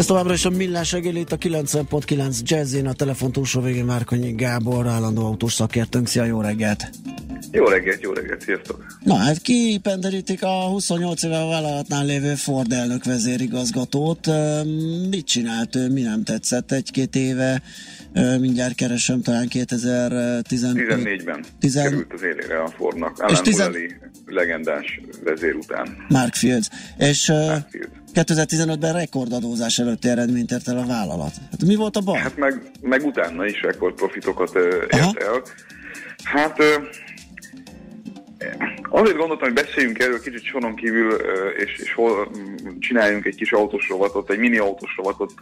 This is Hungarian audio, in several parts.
Ez továbbra is a millás itt a 90.9 Jazzin, a telefon túlsó végén Márkonyi Gábor, állandó autós szakértőnk. Szia, jó reggelt! Jó reggelt, jó reggelt, sziasztok! Na hát kipenderítik a 28 éve a vállalatnál lévő Ford elnök vezérigazgatót. Mit csinált ő, mi nem tetszett egy-két éve? Mindjárt keresem, talán 2014-ben Tizen... került az élére a Fordnak. Alan tizen... legendás vezér után. Mark Fields. És Mark Fields. 2015-ben rekordadózás előtti eredményt ért el a vállalat. Hát mi volt a baj? Hát meg, meg utána is rekordprofitokat ért Aha. el. Hát Azért gondoltam, hogy beszéljünk erről kicsit soron kívül, és, és hol csináljunk egy kis autós rovatot, egy mini autós rovatot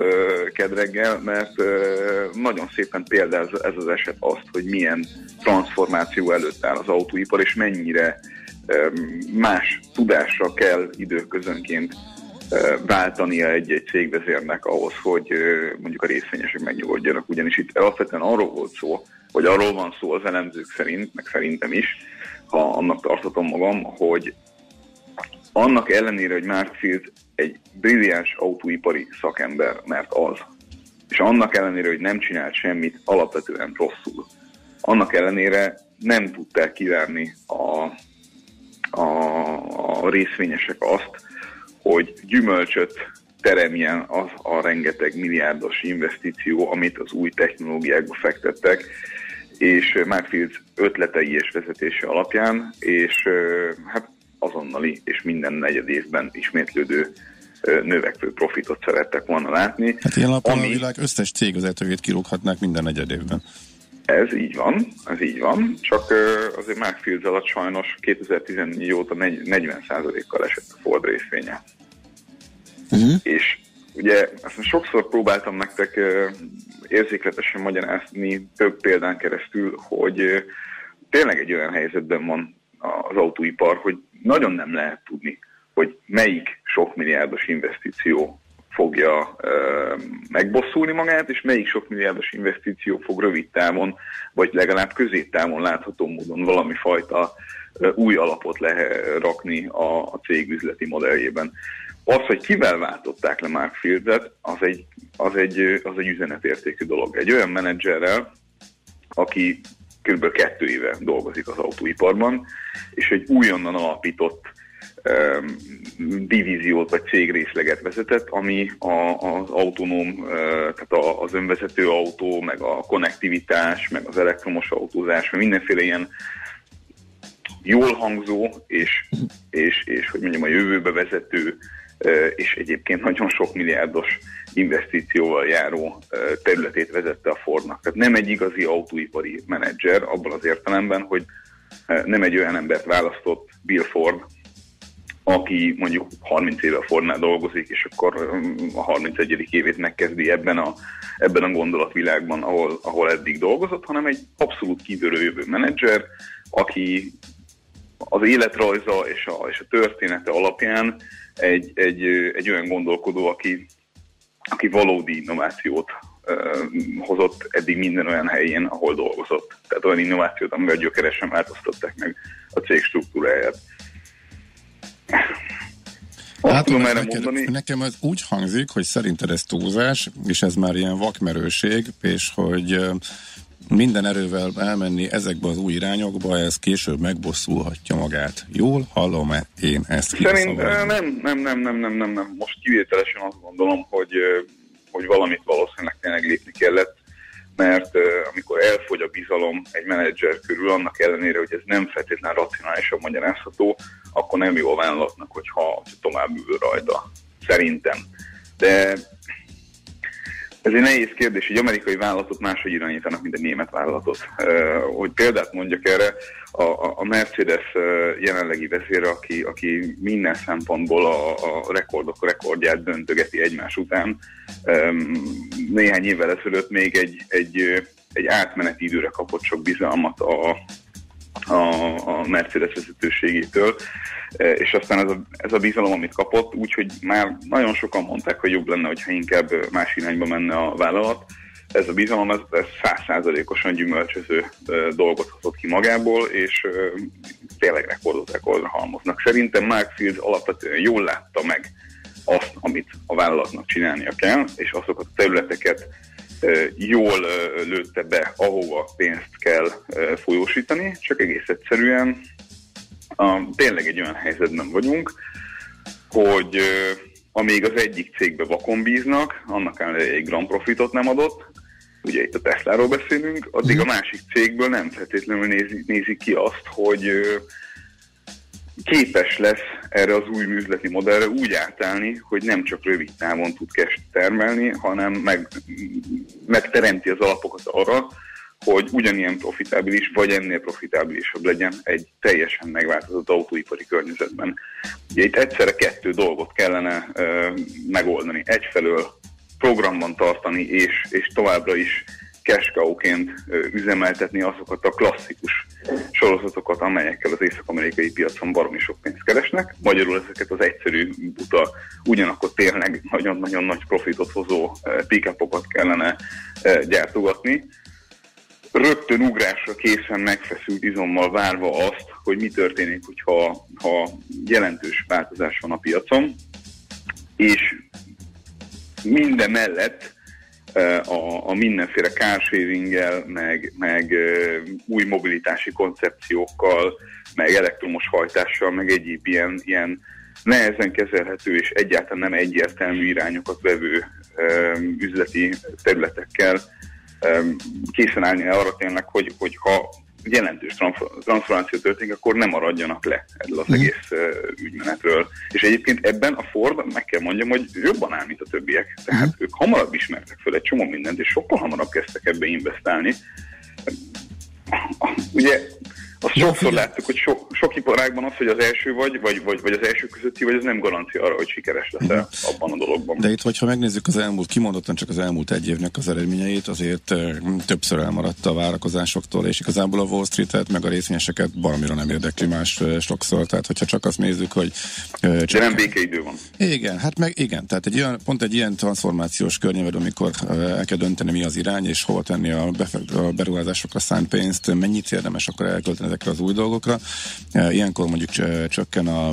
kedreggel, mert nagyon szépen példáz ez az eset azt, hogy milyen transformáció előtt áll az autóipar, és mennyire más tudásra kell időközönként váltania egy-egy cégvezérnek ahhoz, hogy mondjuk a részvényesek megnyugodjanak. Ugyanis itt alapvetően arról volt szó, vagy arról van szó az elemzők szerint, meg szerintem is, ha annak tartatom magam, hogy annak ellenére, hogy Mark Field egy brilliáns autóipari szakember, mert az, és annak ellenére, hogy nem csinált semmit alapvetően rosszul, annak ellenére nem tudták kivárni a, a, a részvényesek azt, hogy gyümölcsöt teremjen az a rengeteg milliárdos investíció, amit az új technológiákba fektettek, és Markfield ötletei és vezetése alapján, és hát azonnali és minden negyed évben ismétlődő növekvő profitot szerettek volna látni. Hát ilyen alapján ami... a világ összes cégvezetőjét kirúghatnák minden negyed évben. Ez így van, ez így van, csak azért Markfield alatt sajnos 2014 óta 40%-kal esett a Ford részvénye. Uh-huh. És ugye ezt sokszor próbáltam nektek érzékletesen magyarázni több példán keresztül, hogy tényleg egy olyan helyzetben van az autóipar, hogy nagyon nem lehet tudni, hogy melyik sok milliárdos investíció fogja e, megbosszulni magát, és melyik sok milliárdos investíció fog rövid távon, vagy legalább középtávon látható módon valami fajta új alapot rakni a, a cég üzleti modelljében. Az, hogy kivel váltották le Mark Fieldet, az egy, az egy, az egy üzenetértékű dolog. Egy olyan menedzserrel, aki kb. kettő éve dolgozik az autóiparban, és egy újonnan alapított um, divíziót vagy cégrészleget vezetett, ami a, az autonóm, uh, tehát a, az önvezető autó, meg a konnektivitás, meg az elektromos autózás, meg mindenféle ilyen jól hangzó és, és, és hogy mondjam, a jövőbe vezető és egyébként nagyon sok milliárdos investícióval járó területét vezette a Fordnak. Tehát nem egy igazi autóipari menedzser abban az értelemben, hogy nem egy olyan embert választott Bill Ford, aki mondjuk 30 éve a Fordnál dolgozik, és akkor a 31. évét megkezdi ebben a, ebben a gondolatvilágban, ahol, ahol eddig dolgozott, hanem egy abszolút kívülről jövő menedzser, aki az életrajza és a, és a története alapján egy, egy, egy olyan gondolkodó, aki, aki valódi innovációt uh, hozott eddig minden olyan helyén, ahol dolgozott. Tehát olyan innovációt, amivel gyökeresen változtatták meg a cég struktúráját. hát, tudom erre neked, mondani. Nekem ez úgy hangzik, hogy szerinted ez túlzás, és ez már ilyen vakmerőség, és hogy minden erővel elmenni ezekbe az új irányokba, ez később megbosszulhatja magát. Jól hallom-e én ezt? Szerint nem, nem, nem, nem, nem, nem, nem. Most kivételesen azt gondolom, hogy, hogy valamit valószínűleg tényleg lépni kellett, mert amikor elfogy a bizalom egy menedzser körül, annak ellenére, hogy ez nem feltétlenül racionálisan magyarázható, akkor nem jó a vállalatnak, hogyha tovább ül rajta. Szerintem. De ez egy nehéz kérdés, hogy amerikai vállalatot máshogy irányítanak, mint a német vállalatot. Hogy példát mondjak erre, a, a Mercedes jelenlegi vezére, aki, aki minden szempontból a, a rekordok rekordját döntögeti egymás után, néhány évvel ezelőtt még egy, egy, egy átmeneti időre kapott sok bizalmat a, a, a Mercedes vezetőségétől, és aztán ez a, ez a bizalom, amit kapott, úgyhogy már nagyon sokan mondták, hogy jobb lenne, hogyha inkább más irányba menne a vállalat. Ez a bizalom, ez százszázalékosan gyümölcsöző e, dolgot hozott ki magából, és e, tényleg rekordot rekordra halmoznak. Szerintem Mark Fields alapvetően jól látta meg azt, amit a vállalatnak csinálnia kell, és azokat a területeket jól lőtte be, ahova pénzt kell folyósítani, csak egész egyszerűen tényleg egy olyan helyzetben vagyunk, hogy amíg az egyik cégbe vakon bíznak, annak ellenére egy grand profitot nem adott, ugye itt a Tesláról beszélünk, addig a mhm. másik cégből nem feltétlenül nézi, nézi ki azt, hogy képes lesz erre az új műzleti modellre úgy átállni, hogy nem csak rövid távon tud cash termelni, hanem meg, megteremti az alapokat arra, hogy ugyanilyen profitábilis, vagy ennél profitábilisabb legyen egy teljesen megváltozott autóipari környezetben. Ugye itt egyszerre kettő dolgot kellene ö, megoldani. Egyfelől programban tartani, és, és továbbra is cashcow-ként üzemeltetni azokat a klasszikus sorozatokat, amelyekkel az észak-amerikai piacon baromi sok pénzt keresnek. Magyarul ezeket az egyszerű, buta, ugyanakkor tényleg nagyon-nagyon nagy profitot hozó pick kellene gyártogatni. Rögtön ugrásra készen megfeszült izommal várva azt, hogy mi történik, hogyha ha jelentős változás van a piacon, és minden mellett a, a mindenféle carsharinggel, meg, meg új mobilitási koncepciókkal, meg elektromos hajtással, meg egyéb ilyen, ilyen nehezen kezelhető és egyáltalán nem egyértelmű irányokat vevő üzleti területekkel készen állni arra tényleg, hogy, hogy ha jelentős transformáció történik, akkor nem maradjanak le erről az mm. egész ügymenetről. És egyébként ebben a Ford, meg kell mondjam, hogy jobban áll, mint a többiek. Tehát mm. ők hamarabb ismertek fel egy csomó mindent, és sokkal hamarabb kezdtek ebbe investálni. Ugye azt ja, sokszor láttuk, hogy so, sok iparágban az, hogy az első vagy, vagy, vagy, vagy az első közötti vagy, az nem garancia arra, hogy sikeres leszel uh-huh. abban a dologban. De itt, hogyha megnézzük az elmúlt, kimondottan csak az elmúlt egy évnek az eredményeit, azért többször elmaradt a várakozásoktól, és igazából a Wall Street-et, meg a részvényeseket valamira nem érdekli más sokszor. Tehát, hogyha csak azt nézzük, hogy... Csak... De nem békeidő van. Igen, hát meg igen. Tehát egy olyan, pont egy ilyen transformációs környezet, amikor el kell dönteni, mi az irány, és hova tenni a beruházásokra szánt pénzt, mennyit érdemes akkor elkölteni ezekre az új dolgokra. E, ilyenkor mondjuk csökken a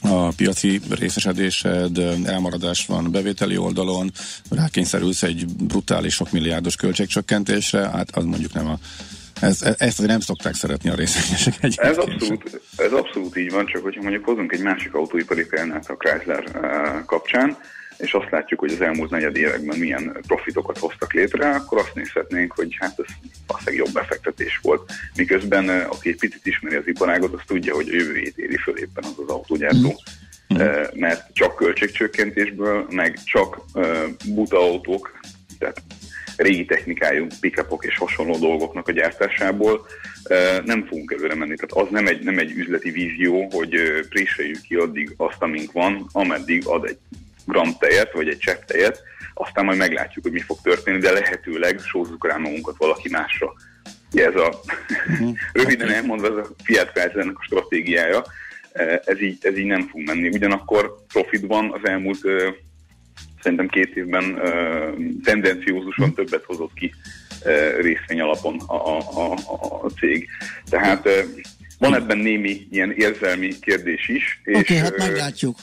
a piaci részesedésed, elmaradás van bevételi oldalon, rákényszerülsz egy brutális sok milliárdos költségcsökkentésre, hát az mondjuk nem a ez, ezt azért nem szokták szeretni a részvényesek egyébként. Ez abszolút, ez abszolút így van, csak hogyha mondjuk hozunk egy másik autóipari példát a Chrysler uh, kapcsán, és azt látjuk, hogy az elmúlt negyed években milyen profitokat hoztak létre, akkor azt nézhetnénk, hogy hát ez valószínűleg jobb befektetés volt. Miközben aki egy picit ismeri az iparágot, az tudja, hogy a jövőjét éri föl éppen az az autógyártó. Mm. Mert csak költségcsökkentésből, meg csak buta autók, tehát régi technikájú pickupok és hasonló dolgoknak a gyártásából nem fogunk előre menni. Tehát az nem egy, nem egy üzleti vízió, hogy préseljük ki addig azt, amink van, ameddig ad egy gram tejet, vagy egy csepp tejet, aztán majd meglátjuk, hogy mi fog történni, de lehetőleg sózzuk rá magunkat valaki másra. Ugye ez a, uh-huh. röviden elmondva, ez a Fiat Chryslernek a stratégiája, e, ez így, ez így nem fog menni. Ugyanakkor profitban az elmúlt szerintem két évben tendenciózusan többet hozott ki részvény alapon a, a, a, a cég. Tehát van ebben némi ilyen érzelmi kérdés is. Oké, okay, hát meglátjuk.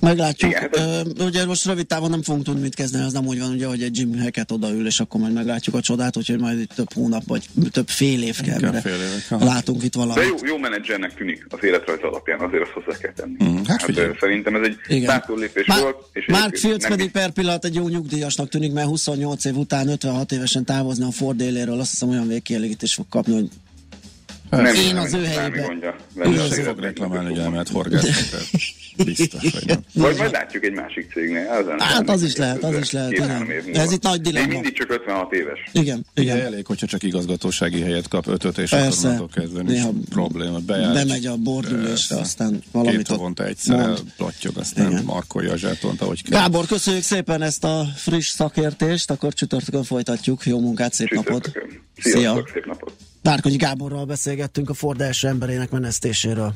Meglátjuk. Igen, ugye most rövid távon nem fogunk tudni mit kezdeni, az nem úgy van, ugye, hogy egy Jim Hackett odaül, és akkor majd meglátjuk a csodát, úgyhogy majd itt több hónap, vagy több fél év kell, mire fél év, látunk itt valamit. De jó, jó menedzsernek tűnik az életrajz alapján, azért azt hozzá kell tenni. Mm, hát, hát szerintem ez egy bátor lépés Má- volt. És Mark Fields pedig per pillanat egy jó nyugdíjasnak tűnik, mert 28 év után 56 évesen távozni a Ford éléről, azt hiszem olyan végkielégítés fog kapni, hogy nem, én nem, az ő helyében. Ő fog reklamálni, hogy elmehet horgászni. Biztos, hogy nem. Vagy majd látjuk egy másik cégnél. Ezen hát az is lehet, az is lehet. Igen. Ez itt nagy dilemma. Még mindig csak 56 éves. Igen, igen. elég, hogyha csak igazgatósági helyet kap ötöt, és Persze. akkor kezdve nincs probléma. Bejár, bemegy a bordülésre, aztán valamit Két havonta egyszer elplattyog, aztán igen. markolja a zsátont, ahogy kell. Gábor, köszönjük szépen ezt a friss szakértést, akkor csütörtökön folytatjuk. Jó munkát, szép napot. Szia. Szia. Szép napot. Várkonyi Gáborral beszélgettünk a Ford első emberének menesztéséről.